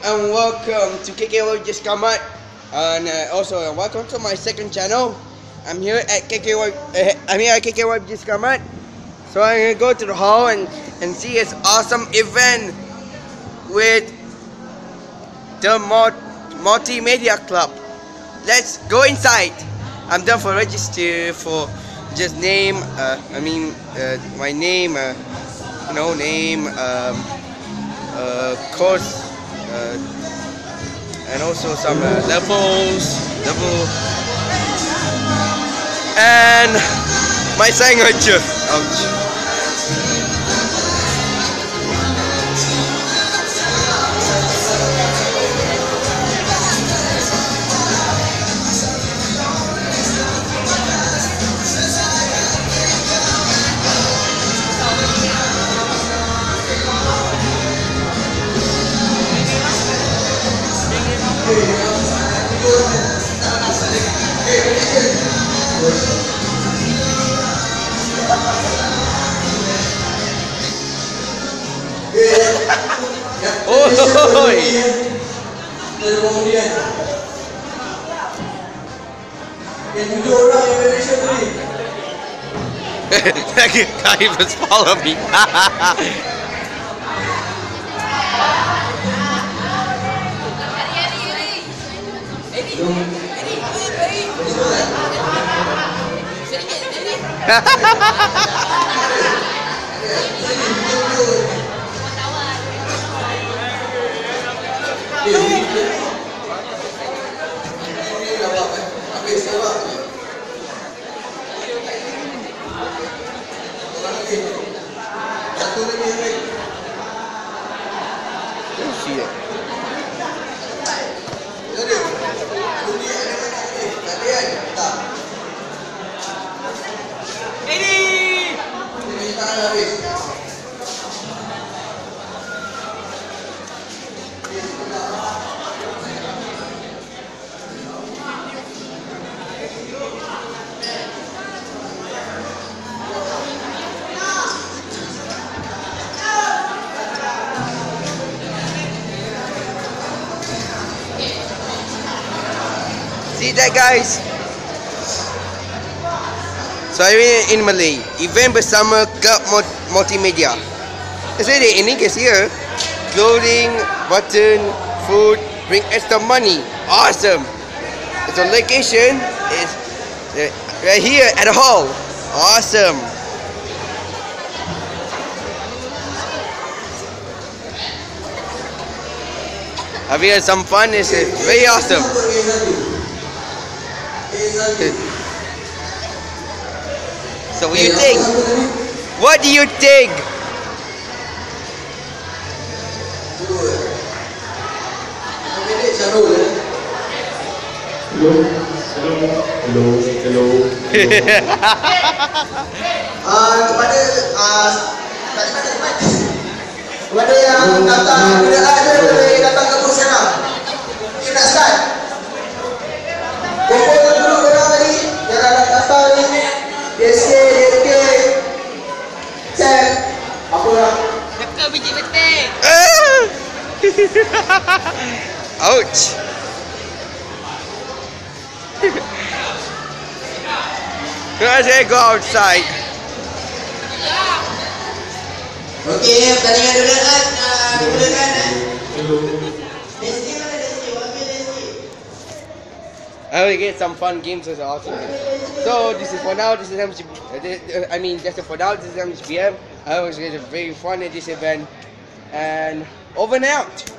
and welcome to KKYPJ Segamat. And uh, also uh, welcome to my second channel. I'm here at KKY. Uh, I'm here at KKYPJ Segamat. So I'm gonna go to the hall and and see this awesome event with the Multimedia Club. Let's go inside. I'm done for register for just name. Uh, I mean uh, my name. Uh, you name. Um, course uh, and also some uh, levels, level, and my signature. Ouch. Oi! Yang tujuh orang Indonesia me. It. See that guys? So I mean in Malay, event bersama Club Mul- Multimedia. Say that in English here, clothing, button, food, bring extra money. Awesome. So location is uh, right here at the hall. Awesome. Have had some fun? It's uh, very awesome. So what do you think? What do you think? Syarul? Hello, hello, hello, hello. Ah, kepada ah, tak cepat. Kepada yang datang tidak ada datang ke Ouch. I say go outside. Okey, pertandingan dulu kan. Wakil DSK. I will get some fun games as awesome. So this is for now. This is MCB. uh, uh, I mean, just for now. This is MCBM. I was getting very fun at this event, and over and out.